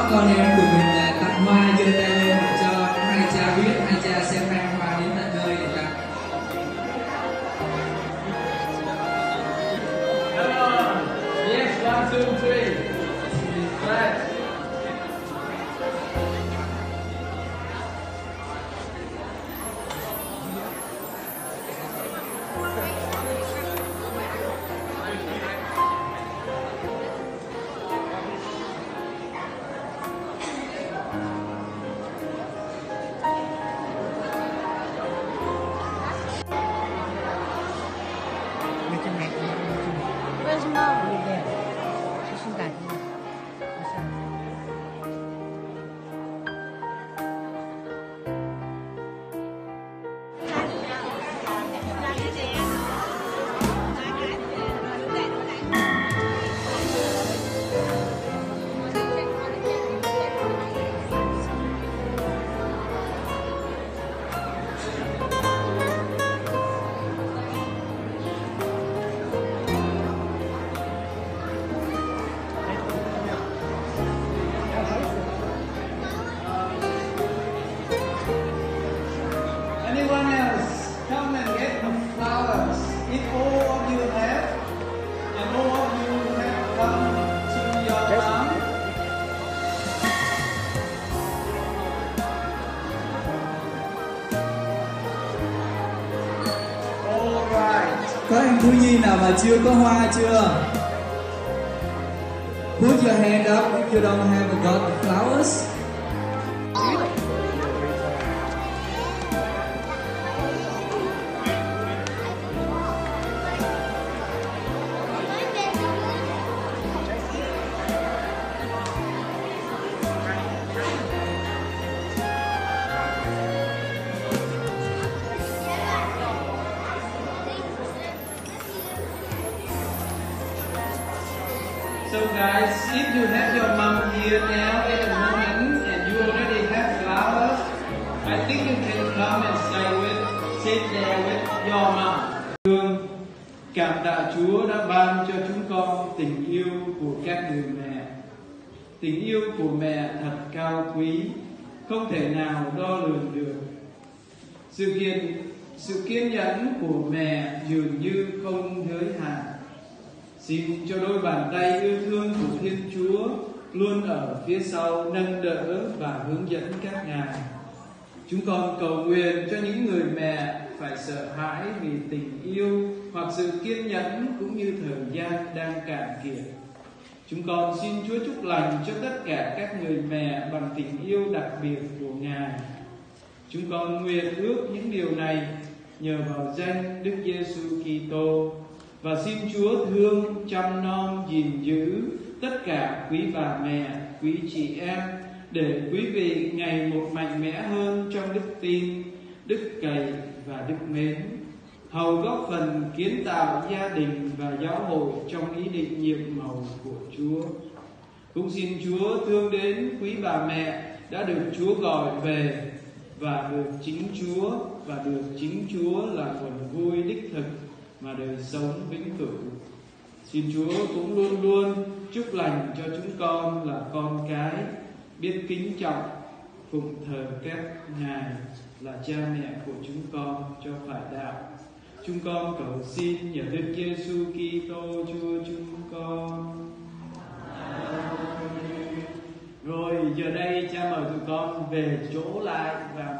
đó con em của mình là tặng hoa giơ tay lên để cho hai cha biết hai cha sẽ mang hoa đến tận nơi để tặng Yes, one, two, three. Right. Thiếu nhi nào mà chưa có hoa chưa? Put your hand up if you don't have a garden. So guys, if you have your mom here now at the moment and you already have flowers, I think you can come and stay with, sit there with your mom. Thương, cảm tạ Chúa đã ban cho chúng con tình yêu của các người mẹ. Tình yêu của mẹ thật cao quý, không thể nào đo lường được. Sự kiên, sự kiên nhẫn của mẹ dường như không giới hạn. Xin cho đôi bàn tay yêu thương của Thiên Chúa luôn ở phía sau nâng đỡ và hướng dẫn các ngài. Chúng con cầu nguyện cho những người mẹ phải sợ hãi vì tình yêu hoặc sự kiên nhẫn cũng như thời gian đang cạn kiệt. Chúng con xin Chúa chúc lành cho tất cả các người mẹ bằng tình yêu đặc biệt của Ngài. Chúng con nguyện ước những điều này nhờ vào danh Đức Giêsu Kitô và xin Chúa thương chăm nom gìn giữ tất cả quý bà mẹ, quý chị em để quý vị ngày một mạnh mẽ hơn trong đức tin, đức cậy và đức mến. Hầu góp phần kiến tạo gia đình và giáo hội trong ý định nhiệm màu của Chúa. Cũng xin Chúa thương đến quý bà mẹ đã được Chúa gọi về và được chính Chúa và được chính Chúa là nguồn vui đích thực mà đời sống vĩnh cửu. Xin Chúa cũng luôn luôn chúc lành cho chúng con là con cái biết kính trọng, phụng thờ các ngài là cha mẹ của chúng con cho phải đạo. Chúng con cầu xin nhờ Đức Giêsu Kitô, Chúa chúng con. Rồi giờ đây cha mời tụi con về chỗ lại và